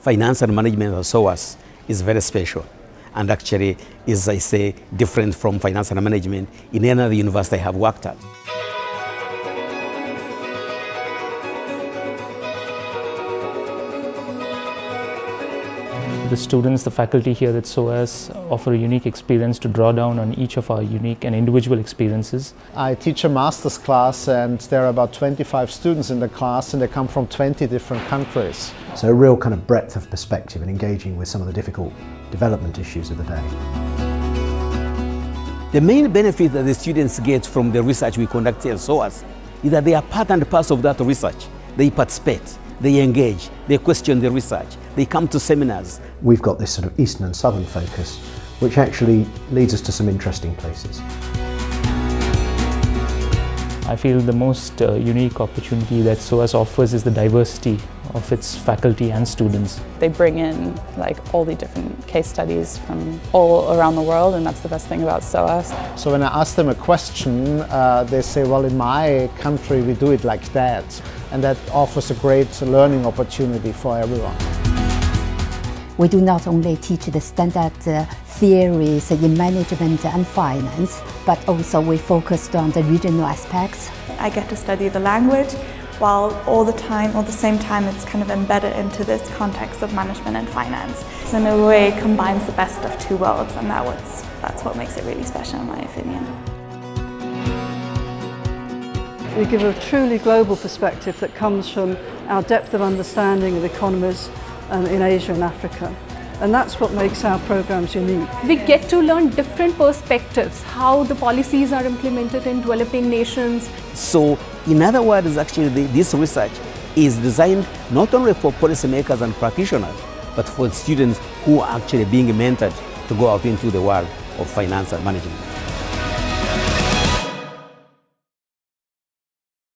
finance and management at SOAS is very special and actually is, I say, different from finance and management in any other university I have worked at. The students, the faculty here at SOAS offer a unique experience to draw down on each of our unique and individual experiences. I teach a master's class and there are about 25 students in the class and they come from 20 different countries. So a real kind of breadth of perspective and engaging with some of the difficult development issues of the day. The main benefit that the students get from the research we conduct here at SOAS is that they are part and parcel of that research. They participate, they engage, they question the research, they come to seminars. We've got this sort of eastern and southern focus, which actually leads us to some interesting places. I feel the most uh, unique opportunity that SOAS offers is the diversity of its faculty and students. They bring in like all the different case studies from all around the world and that's the best thing about SOAS. So when I ask them a question, uh, they say, well in my country we do it like that. And that offers a great learning opportunity for everyone. We do not only teach the standard uh, theories in management and finance, but also we focused on the regional aspects. I get to study the language while all the time, all the same time it's kind of embedded into this context of management and finance. So in a way it combines the best of two worlds and that was, that's what makes it really special in my opinion. We give a truly global perspective that comes from our depth of understanding of economies um, in Asia and Africa. And that's what makes our programs unique. We get to learn different perspectives, how the policies are implemented in developing nations. So, in other words, actually, the, this research is designed not only for policymakers and practitioners, but for students who are actually being mentored to go out into the world of finance and management.